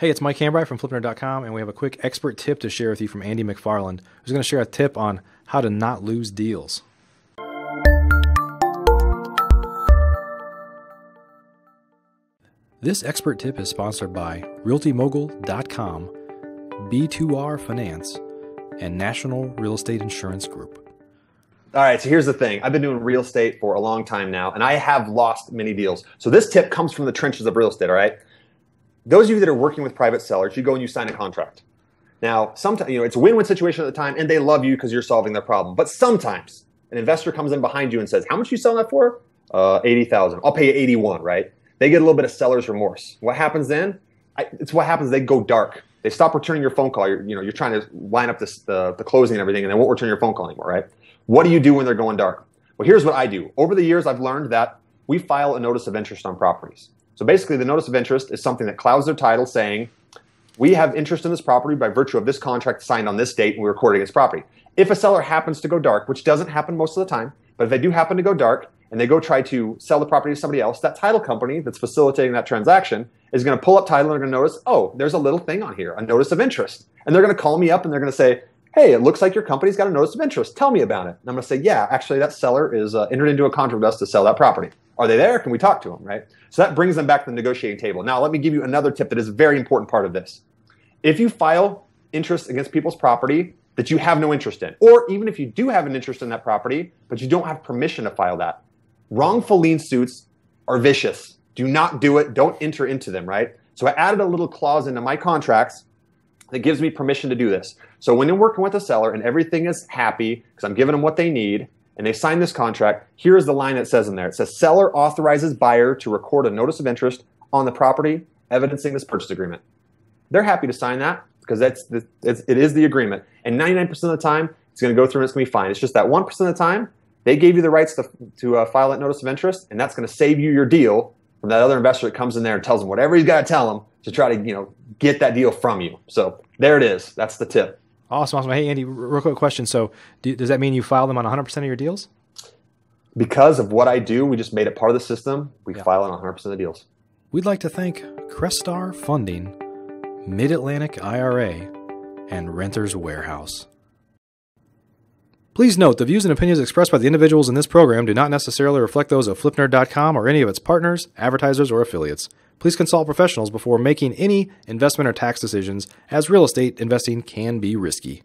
Hey, it's Mike Hambright from FlipNerd.com, and we have a quick expert tip to share with you from Andy McFarland, who's going to share a tip on how to not lose deals. This expert tip is sponsored by RealtyMogul.com, B2R Finance, and National Real Estate Insurance Group. All right, so here's the thing. I've been doing real estate for a long time now, and I have lost many deals. So this tip comes from the trenches of real estate, all right? Those of you that are working with private sellers, you go and you sign a contract. Now, sometimes, you know, it's a win-win situation at the time, and they love you because you're solving their problem. But sometimes an investor comes in behind you and says, how much you selling that for? Uh, 80,000. I'll pay you 81, right? They get a little bit of seller's remorse. What happens then? I, it's what happens. They go dark. They stop returning your phone call. You're, you know, you're trying to line up this, the, the closing and everything, and they won't return your phone call anymore, right? What do you do when they're going dark? Well, here's what I do. Over the years, I've learned that we file a notice of interest on properties. So basically, the notice of interest is something that clouds their title saying, we have interest in this property by virtue of this contract signed on this date and we recorded against property. If a seller happens to go dark, which doesn't happen most of the time, but if they do happen to go dark and they go try to sell the property to somebody else, that title company that's facilitating that transaction is going to pull up title and they're going to notice, oh, there's a little thing on here, a notice of interest. And they're going to call me up and they're going to say, hey, it looks like your company's got a notice of interest. Tell me about it. And I'm going to say, yeah, actually, that seller is uh, entered into a contract with us to sell that property. Are they there? Can we talk to them? Right. So that brings them back to the negotiating table. Now, let me give you another tip that is a very important part of this. If you file interest against people's property that you have no interest in, or even if you do have an interest in that property, but you don't have permission to file that, wrongful lien suits are vicious. Do not do it. Don't enter into them, right? So I added a little clause into my contracts that gives me permission to do this. So when you're working with a seller and everything is happy because I'm giving them what they need and they sign this contract, here's the line that says in there. It says seller authorizes buyer to record a notice of interest on the property evidencing this purchase agreement. They're happy to sign that because that's the, it's, it is the agreement. And 99% of the time, it's going to go through and it's going to be fine. It's just that 1% of the time, they gave you the rights to, to uh, file that notice of interest, and that's going to save you your deal from that other investor that comes in there and tells them whatever he's got to tell them to try to you know get that deal from you. So there it is. That's the tip. Awesome, awesome. Hey, Andy, real quick question. So, do, does that mean you file them on 100% of your deals? Because of what I do, we just made it part of the system. We yeah. file on 100% of the deals. We'd like to thank Crestar Funding, Mid Atlantic IRA, and Renters Warehouse. Please note the views and opinions expressed by the individuals in this program do not necessarily reflect those of FlipNerd.com or any of its partners, advertisers, or affiliates. Please consult professionals before making any investment or tax decisions, as real estate investing can be risky.